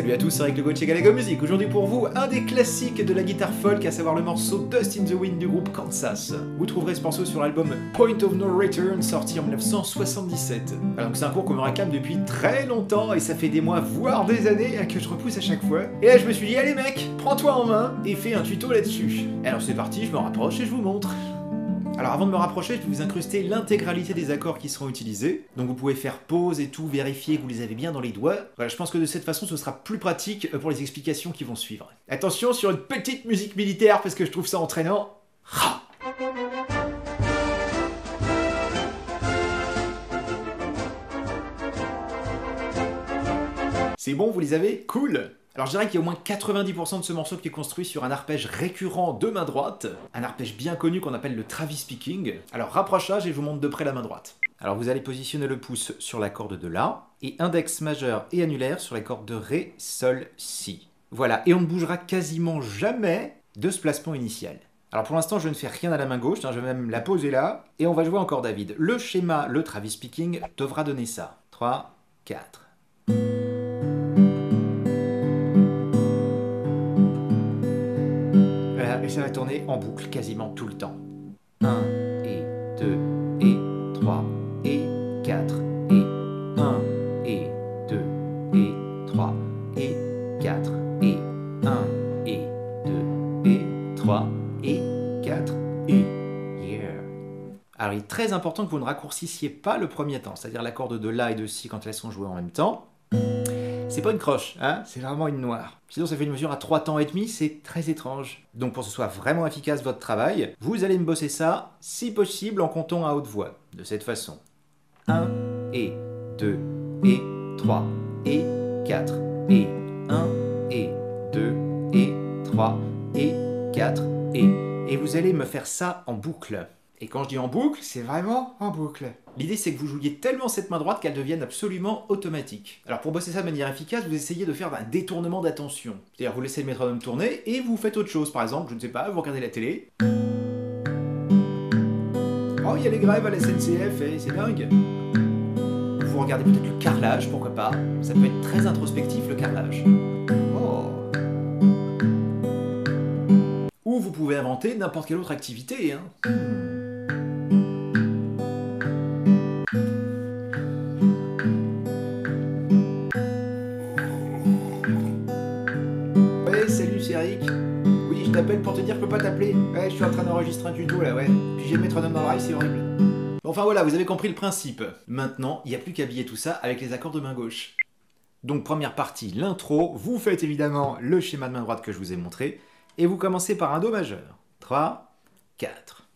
Salut à tous, c'est Eric Le Gauthier Galago Music. Aujourd'hui pour vous, un des classiques de la guitare folk, à savoir le morceau Dust in the Wind du groupe Kansas. Vous trouverez ce morceau sur l'album Point of No Return, sorti en 1977. Alors c'est un cours qu'on me réclame depuis très longtemps, et ça fait des mois, voire des années, hein, que je repousse à chaque fois. Et là je me suis dit, allez mec, prends-toi en main, et fais un tuto là-dessus. Alors c'est parti, je me rapproche et je vous montre. Alors avant de me rapprocher, je vais vous incruster l'intégralité des accords qui seront utilisés. Donc vous pouvez faire pause et tout, vérifier que vous les avez bien dans les doigts. Voilà, je pense que de cette façon, ce sera plus pratique euh, pour les explications qui vont suivre. Attention sur une petite musique militaire parce que je trouve ça entraînant. C'est bon, vous les avez? Cool alors je dirais qu'il y a au moins 90% de ce morceau qui est construit sur un arpège récurrent de main droite, un arpège bien connu qu'on appelle le Travis Speaking. Alors rapprochage et je vous montre de près la main droite. Alors vous allez positionner le pouce sur la corde de La, et index majeur et annulaire sur les cordes de Ré, Sol, Si. Voilà, et on ne bougera quasiment jamais de ce placement initial. Alors pour l'instant, je ne fais rien à la main gauche, hein, je vais même la poser là, et on va jouer encore David. Le schéma, le Travis Speaking, devra donner ça. 3, 4. Tourner en boucle quasiment tout le temps. 1 et 2 et 3 et 4 et 1 et 2 et 3 et 4 et 1 et 2 et 3 et 4 et yeah. Alors il est très important que vous ne raccourcissiez pas le premier temps, c'est-à-dire la corde de La et de Si quand elles sont jouées en même temps. C'est pas une croche, hein c'est vraiment une noire. Sinon ça fait une mesure à 3 temps et demi, c'est très étrange. Donc pour que ce soit vraiment efficace votre travail, vous allez me bosser ça, si possible en comptant à haute voix, de cette façon. 1 et 2 et 3 et 4 et 1 et 2 et 3 et 4 et... Et vous allez me faire ça en boucle. Et quand je dis en boucle, c'est vraiment en boucle. L'idée c'est que vous jouiez tellement cette main droite qu'elle devienne absolument automatique. Alors pour bosser ça de manière efficace, vous essayez de faire un détournement d'attention. C'est-à-dire vous laissez le métronome tourner et vous faites autre chose. Par exemple, je ne sais pas, vous regardez la télé. Oh, il y a les grèves à la SNCF et c'est dingue. Vous regardez peut-être le carrelage, pourquoi pas. Ça peut être très introspectif le carrelage. Oh. Ou vous pouvez inventer n'importe quelle autre activité. Hein. Ouais, je suis en train d'enregistrer un là, ouais. Puis j'ai le. Enfin voilà, vous avez compris le principe. Maintenant, il n'y a plus qu'à habiller tout ça avec les accords de main gauche. Donc première partie, l'intro. Vous faites évidemment le schéma de main droite que je vous ai montré. Et vous commencez par un Do majeur. 3, 4.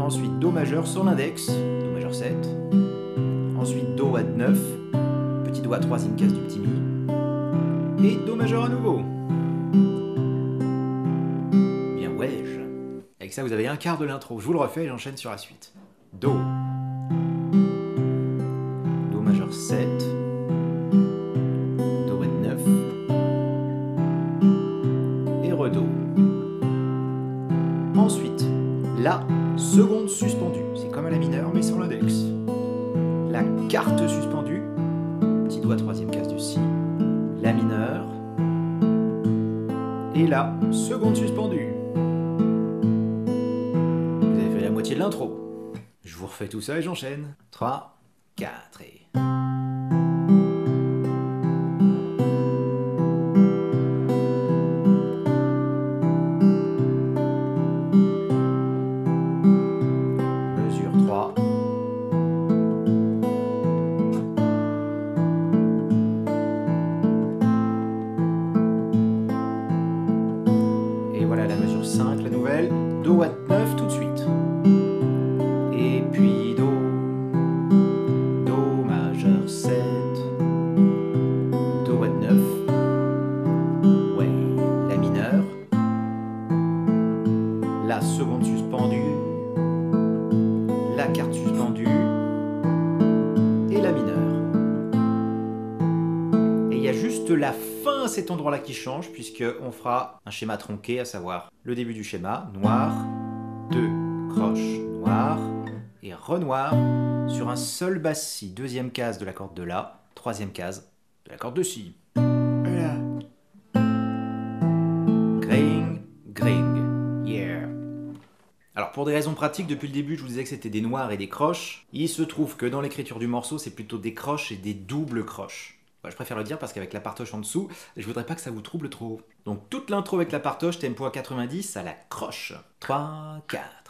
Ensuite Do majeur sur l'index. Do majeur 7. Ensuite Do à 9. Petit doigt troisième case du petit mi et Do majeur à nouveau. Avec ça, vous avez un quart de l'intro. Je vous le refais et j'enchaîne sur la suite. Do. Do majeur 7. Do à 9. Et Redo. Ensuite, La, seconde suspendue. C'est comme à la mineure, mais sans l'index. La carte suspendue. Petit doigt troisième case du Si. La mineur. Et la seconde suspendue. L'intro. Je vous refais tout ça et j'enchaîne. 3, 4 et... juste la fin à cet endroit-là qui change, puisqu'on fera un schéma tronqué, à savoir le début du schéma, noir, 2, croche, noir, et renoir sur un seul basse si, deuxième case de la corde de La, troisième case, de la corde de si. Voilà. Gring, gring, yeah. Alors pour des raisons pratiques, depuis le début je vous disais que c'était des noirs et des croches. Il se trouve que dans l'écriture du morceau c'est plutôt des croches et des doubles croches. Je préfère le dire parce qu'avec la partoche en dessous, je voudrais pas que ça vous trouble trop. Donc toute l'intro avec la partoche, tempo à 90, à la croche. 3, 4.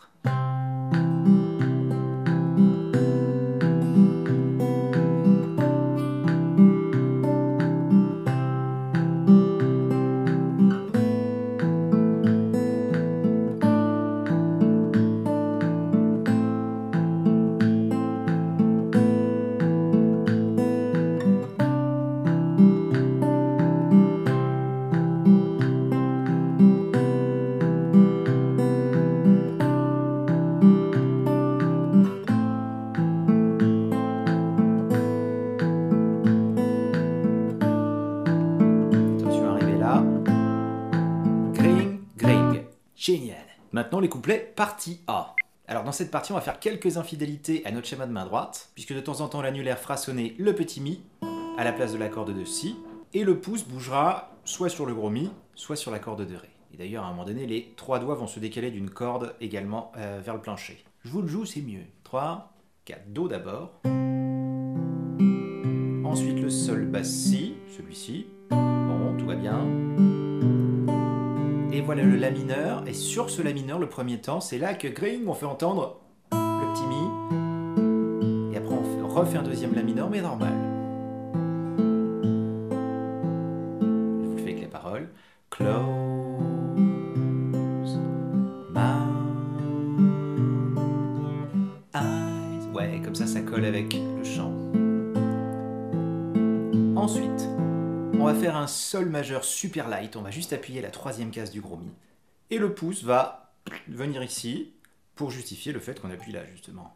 Maintenant les couplets partie A. Alors dans cette partie, on va faire quelques infidélités à notre schéma de main droite, puisque de temps en temps l'annulaire fera sonner le petit mi à la place de la corde de si, et le pouce bougera soit sur le gros mi, soit sur la corde de ré. Et d'ailleurs, à un moment donné, les trois doigts vont se décaler d'une corde également euh, vers le plancher. Je vous le joue, c'est mieux. 3, 4, Do d'abord. Ensuite le sol basse si, celui-ci. Bon, tout va bien et voilà le La mineur. Et sur ce La mineur, le premier temps, c'est là que Gring, on fait entendre le petit Mi. Et après, on refait un deuxième La mineur, mais normal. Je vous le fais avec les paroles. Close my eyes. Ouais, comme ça, ça colle avec le chant. Ensuite, on va faire un Sol majeur super light, on va juste appuyer la troisième case du gros Mi. Et le pouce va venir ici pour justifier le fait qu'on appuie là justement.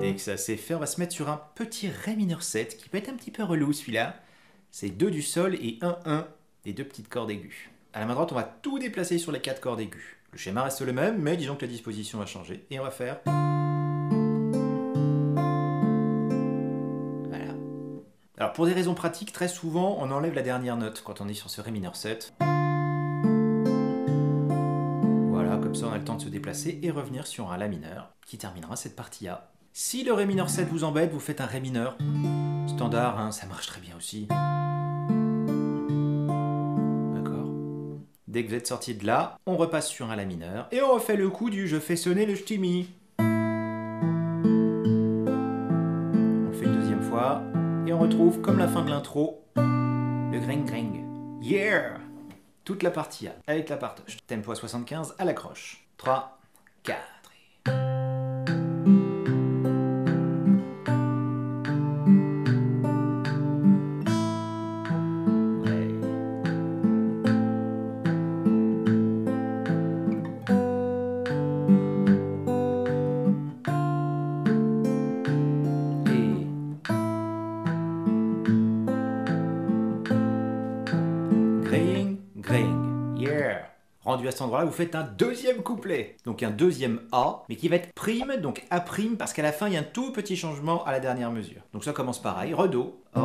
Dès que ça s'est fait, on va se mettre sur un petit Ré mineur 7 qui peut être un petit peu relou celui-là. C'est 2 du Sol et 1-1 des deux petites cordes aiguës. À la main droite, on va tout déplacer sur les quatre cordes aiguës. Le schéma reste le même, mais disons que la disposition va changer. Et on va faire... pour des raisons pratiques, très souvent on enlève la dernière note quand on est sur ce Ré mineur 7. Voilà, comme ça on a le temps de se déplacer et revenir sur un La mineur qui terminera cette partie A. Si le Ré mineur 7 vous embête, vous faites un Ré mineur. Standard, hein, ça marche très bien aussi. D'accord Dès que vous êtes sorti de là, on repasse sur un La mineur et on refait le coup du je fais sonner le ch'timi. Retrouve, comme la fin de l'intro, le gring gring. Yeah Toute la partie avec la partoche. Tempo à 75 à la croche. 3, 4. Rendu à cet endroit-là, vous faites un deuxième couplet. Donc un deuxième A, mais qui va être prime, donc A prime, parce qu'à la fin, il y a un tout petit changement à la dernière mesure. Donc ça commence pareil, redo. Oh,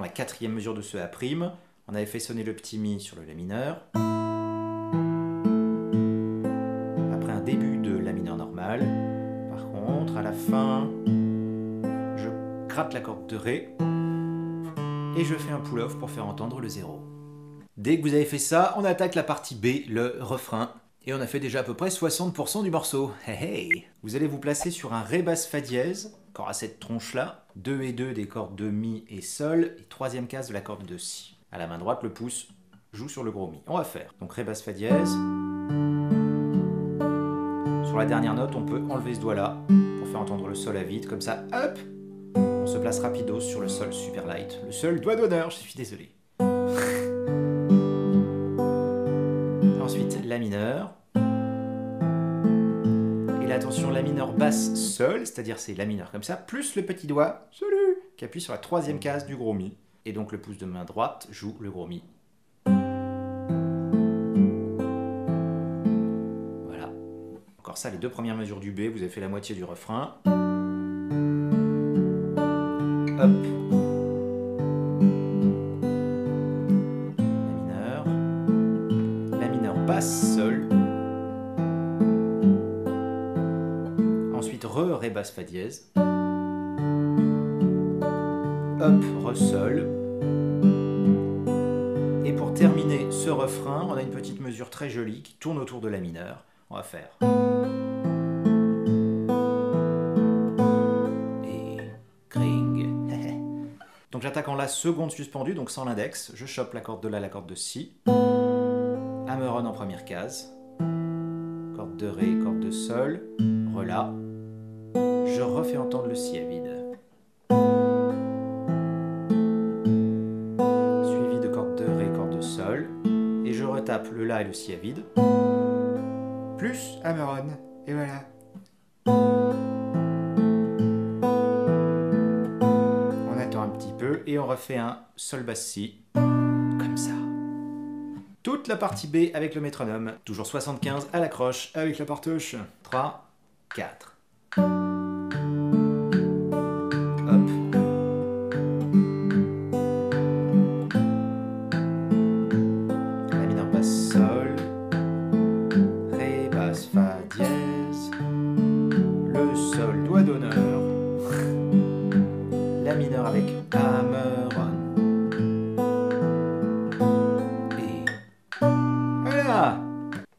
La quatrième mesure de ce A'. On avait fait sonner le petit Mi sur le La mineur. Après un début de La mineur normal. Par contre, à la fin, je gratte la corde de Ré et je fais un pull-off pour faire entendre le zéro. Dès que vous avez fait ça, on attaque la partie B, le refrain. Et on a fait déjà à peu près 60% du morceau. Hey hey Vous allez vous placer sur un Ré basse Fa dièse, encore à cette tronche-là, 2 et 2 des cordes de Mi et Sol, et troisième case de la corde de Si. À la main droite, le pouce joue sur le gros Mi. On va faire donc Ré basse Fa dièse. Sur la dernière note, on peut enlever ce doigt-là pour faire entendre le Sol à vide, comme ça, hop On se place rapido sur le Sol super light. Le seul doigt d'honneur, je suis désolé. Mineur. Et là, attention, la mineur basse seule, c'est-à-dire c'est la mineur comme ça, plus le petit doigt, salut, qui appuie sur la troisième case du gros mi. Et donc le pouce de main droite joue le gros mi. Voilà. Encore ça, les deux premières mesures du B, vous avez fait la moitié du refrain. Basse seule. Ensuite, re, ré basse fa dièse. Hop, re sol. Et pour terminer ce refrain, on a une petite mesure très jolie qui tourne autour de la mineure. On va faire. Donc j'attaque en la seconde suspendue, donc sans l'index. Je chope la corde de la, la corde de si. Hammer-on en première case. Corde de ré, corde de sol. Rela. Je refais entendre le si à vide. Suivi de corde de ré, corde de sol. Et je retape le la et le si à vide. Plus hammer-on. Et voilà. On attend un petit peu et on refait un sol basse si. Toute la partie B avec le métronome. Toujours 75 à l'accroche avec la partouche. 3, 4.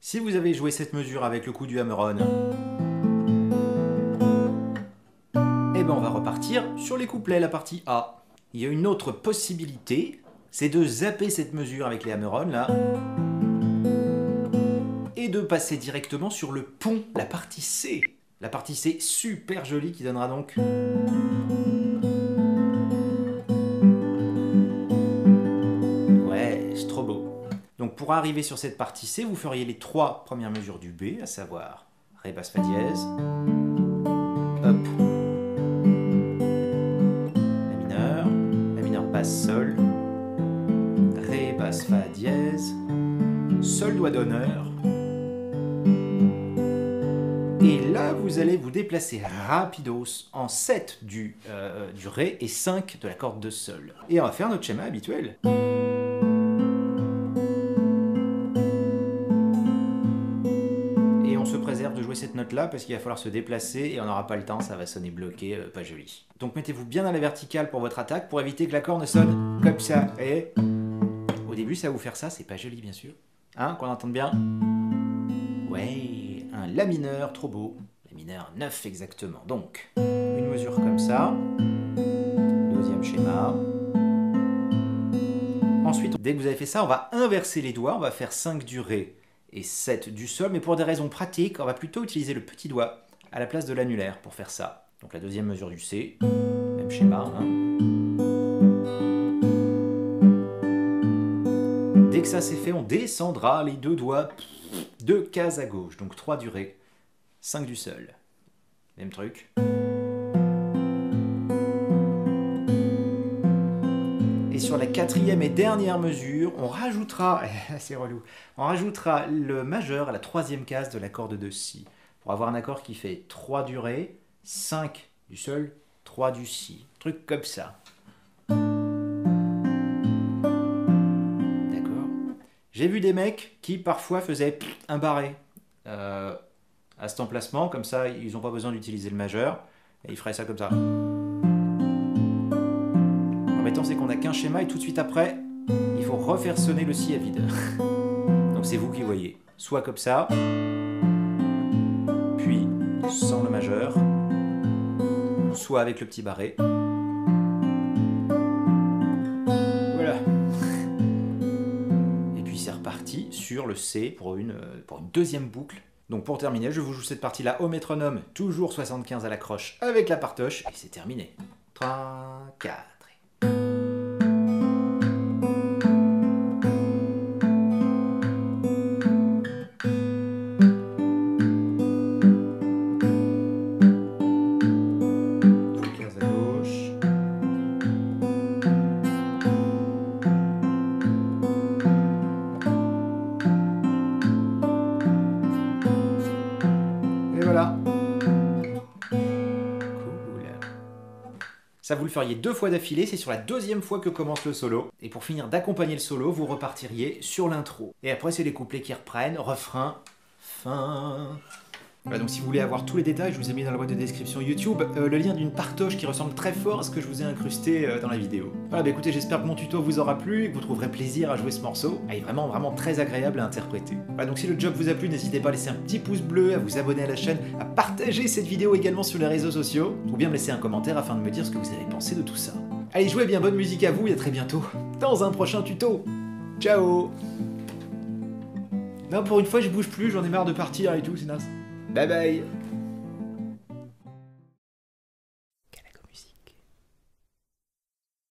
Si vous avez joué cette mesure avec le coup du hammer-on, eh ben on va repartir sur les couplets, la partie A. Il y a une autre possibilité, c'est de zapper cette mesure avec les hammer-on là, et de passer directement sur le pont, la partie C. La partie C super jolie qui donnera donc... pour arriver sur cette partie C, vous feriez les trois premières mesures du B, à savoir Ré basse Fa dièse, hop, La mineur, La mineur basse Sol, Ré basse Fa dièse, Sol doigt d'honneur. Et là, vous allez vous déplacer rapidos en 7 du, euh, du Ré et 5 de la corde de Sol. Et on va faire notre schéma habituel. De jouer cette note-là parce qu'il va falloir se déplacer et on n'aura pas le temps, ça va sonner bloqué, euh, pas joli. Donc mettez-vous bien à la verticale pour votre attaque pour éviter que l'accord ne sonne comme ça. Et au début, ça va vous faire ça, c'est pas joli bien sûr. Hein, qu'on entende bien? Ouais, un La mineur, trop beau. La mineur 9 exactement. Donc, une mesure comme ça. Deuxième schéma. Ensuite, dès que vous avez fait ça, on va inverser les doigts. On va faire 5 du Ré et 7 du Sol. Mais pour des raisons pratiques, on va plutôt utiliser le petit doigt à la place de l'annulaire pour faire ça. Donc la deuxième mesure du C. Même schéma. hein. Dès que ça c'est fait, on descendra les deux doigts, deux cases à gauche, donc 3 du Ré, 5 du Sol. Même truc. Sur la quatrième et dernière mesure, on rajoutera, c'est relou, on rajoutera le majeur à la troisième case de la corde de Si, pour avoir un accord qui fait 3 du Ré, 5 du Sol, 3 du Si. Truc comme ça. D'accord J'ai vu des mecs qui parfois faisaient un barré euh, à cet emplacement, comme ça ils n'ont pas besoin d'utiliser le majeur, et ils feraient ça comme ça. L'embêtant c'est qu'on n'a qu'un schéma et tout de suite après, il faut refaire sonner le si à vide. Donc c'est vous qui voyez. Soit comme ça, puis sans le majeur, soit avec le petit barré. Voilà. Et puis c'est reparti sur le C pour une, euh, pour une deuxième boucle. Donc pour terminer, je vous joue cette partie-là au métronome, toujours 75 à la croche avec la partoche, et c'est terminé. 3, 4. Ça, vous le feriez deux fois d'affilée, c'est sur la deuxième fois que commence le solo. Et pour finir d'accompagner le solo, vous repartiriez sur l'intro. Et après, c'est les couplets qui reprennent, refrain, fin. Voilà, donc si vous voulez avoir tous les détails, je vous ai mis dans la boîte de description YouTube euh, le lien d'une partoche qui ressemble très fort à ce que je vous ai incrusté euh, dans la vidéo. Voilà, bah écoutez, j'espère que mon tuto vous aura plu et que vous trouverez plaisir à jouer ce morceau. Il est vraiment, vraiment très agréable à interpréter. Voilà, donc si le job vous a plu, n'hésitez pas à laisser un petit pouce bleu, à vous abonner à la chaîne, à partager cette vidéo également sur les réseaux sociaux, ou bien me laisser un commentaire afin de me dire ce que vous avez pensé de tout ça. Allez, jouez bien, bonne musique à vous et à très bientôt dans un prochain tuto. Ciao Non, pour une fois, je bouge plus, j'en ai marre de partir et tout, c'est naze. Bye bye